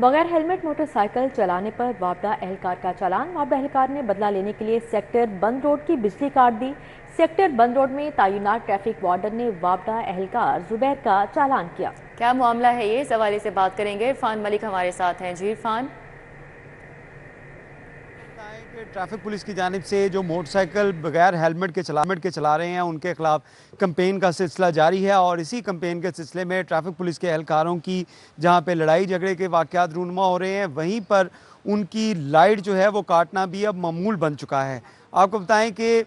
बगैर helmet motorcycle चलाने पर वापडा एहलकार का चालान। वापडा एहलकार ने बदला लेने के लिए सेक्टर बंद रोड की बिजली काट दी। सेक्टर बंद रोड में तयनात ट्रैफ़िक वार्डन ने वापडा एहलकार जुबैर का चालान किया। क्या मामला है? ये इस हवाले से बात करेंगे। इरफान मलिक हमारे साथ हैं। जी, इरफान। कि ट्रैफ़िक पुलिस की जानब से जो मोटरसाइकिल बगैर हेलमेट के चला के चला रहे हैं, उनके खिलाफ कंपेन का सिलसिला जारी है और इसी कंपेन के सिलसिले में ट्रैफ़िक पुलिस के एहलकारों की जहाँ पे लड़ाई झगड़े के वाक़ात रूनमा हो रहे हैं, वहीं पर उनकी लाइट जो है वो काटना भी अब मामूल बन चुका है। आपको बताएँ कि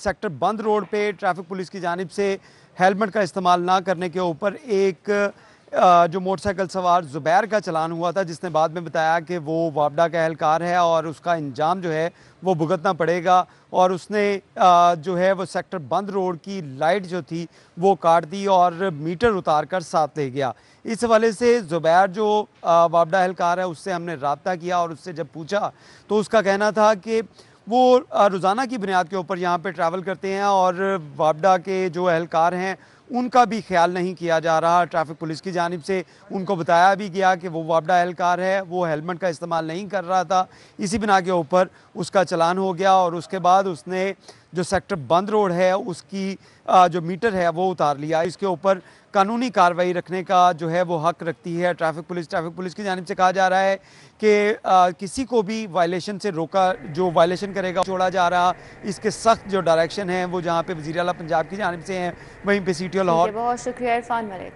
सेक्टर बंद रोड पे ट्रैफ़िक पुलिस की जानब से हेलमेट का इस्तेमाल ना करने के ऊपर एक जो मोटरसाइकिल सवार ज़ुबैर का चलान हुआ था, जिसने बाद में बताया कि वो वापडा का एहलकार है और उसका इंजाम जो है, वो भुगतना पड़ेगा और उसने जो है, वो सेक्टर बंद रोड की लाइट जो थी, वो काट दी और मीटर उतार कर साथ ले गया। इस हवाले से ज़ुबैर जो वापडा एहलकार है, उससे हमने रबता किया और उससे जब पूछा तो उसका कहना था कि वो रोज़ाना की बुनियाद के ऊपर यहाँ पर ट्रैवल करते हैं और वापडा के जो अहलकार हैं, उनका भी ख्याल नहीं किया जा रहा ट्रैफ़िक पुलिस की जानब से। उनको बताया भी गया कि वो वापडा एहलकार है, वो हेलमेट का इस्तेमाल नहीं कर रहा था। इसी बिना के ऊपर उसका चलान हो गया और उसके बाद उसने जो सेक्टर बंद रोड है उसकी जो मीटर है वो उतार लिया। इसके ऊपर कानूनी कार्रवाई रखने का जो है वो हक रखती है ट्रैफ़िक पुलिस। ट्रैफ़िक पुलिस की जानब से कहा जा रहा है कि किसी को भी वायलेशन से रोका जो वायलेशन करेगा छोड़ा जा रहा। इसके सख्त जो डायरेक्शन है वो जहाँ पे वजी अला पंजाब की जानब से हैं वहीं पे सी टी लाहौर बहुत शुक्रिया इरफान मलिक।